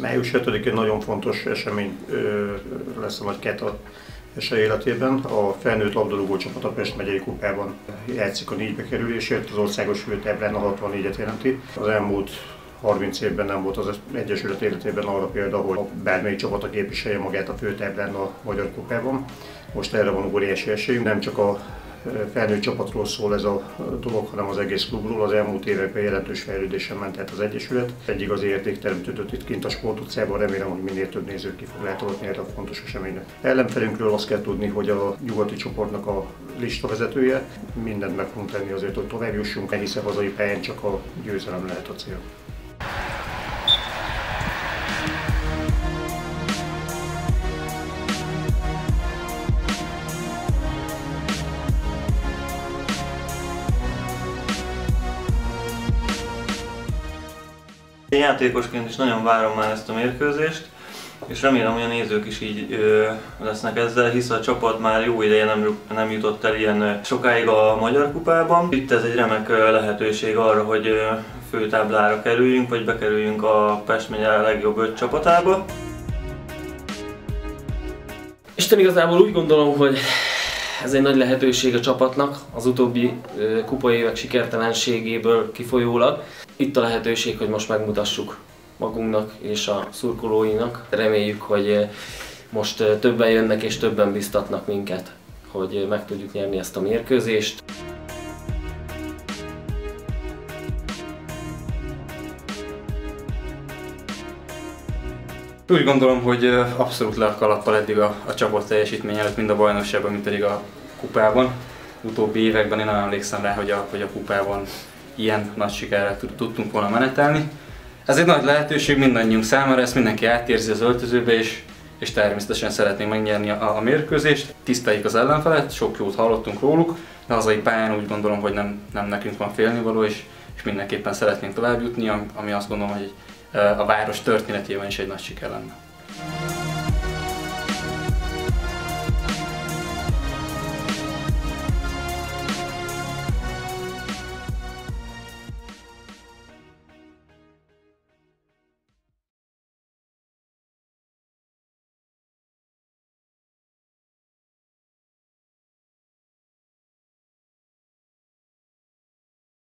Május 7-én nagyon fontos esemény lesz a Nagy Keta ese életében. A felnőtt labdarúgó csapat a Pest megyei kupában játszik a négy bekerülésért, az országos főtáblán a 64-et jelenti. Az elmúlt 30 évben nem volt az Egyesület életében arra példa, hogy bármelyik csapat a képviselje magát a főtáblán a Magyar Kupában. Most erre van óriási esélyünk, nem csak a felnőtt csapatról szól ez a dolog, hanem az egész klubról. Az elmúlt években jelentős fejlődésen ment át az Egyesület. Egy igazi érték itt kint a Sport utcában, remélem, hogy minél több néző ki fog látogatni erre a fontos eseményre. Ellenfelünkről azt kell tudni, hogy a nyugati csoportnak a lista vezetője, mindent meg fogunk tenni azért, hogy tovább jussunk, hiszen hazai pályán csak a győzelem lehet a cél. Én játékosként is nagyon várom már ezt a mérkőzést, és remélem, hogy a nézők is így ö, lesznek ezzel, hisz a csapat már jó ideje nem, nem jutott el ilyen sokáig a Magyar Kupában. Itt ez egy remek lehetőség arra, hogy főtáblára kerüljünk, vagy bekerüljünk a Pest megye legjobb öt csapatába. Isten igazából úgy gondolom, hogy ez egy nagy lehetőség a csapatnak az utóbbi kupai évek sikertelenségéből kifolyólag. Itt a lehetőség, hogy most megmutassuk magunknak és a szurkolóinak. Reméljük, hogy most többen jönnek és többen biztatnak minket, hogy meg tudjuk nyerni ezt a mérkőzést. Úgy gondolom, hogy abszolút le a kalappal eddig a, a csapat teljesítmény előtt, mind a bajnokságban, mint pedig a kupában. Utóbbi években én nem emlékszem rá, hogy a, hogy a kupában ilyen nagy sikerrel tudtunk volna menetelni. Ez egy nagy lehetőség mindannyiunk számára, ezt mindenki átérzi az öltözőbe, és, és természetesen szeretnénk megnyerni a, a mérkőzést. Tiszteljük az ellenfelet, sok jót hallottunk róluk, de hazai pályán úgy gondolom, hogy nem, nem nekünk van félnivaló, és, és mindenképpen szeretnénk tovább jutni, ami azt gondolom, hogy a város történetében is egy nagy siker lenne.